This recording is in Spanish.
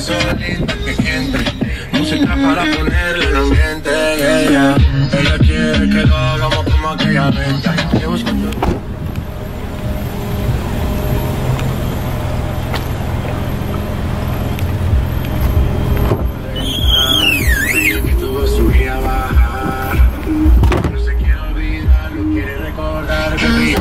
Que siente música para ponerle un ambiente. Ella quiere que lo hagamos como aquella venta. Yo busco todo. El niño que tuvo su guía. No se quiere olvidar, no quiere recordar que a mí.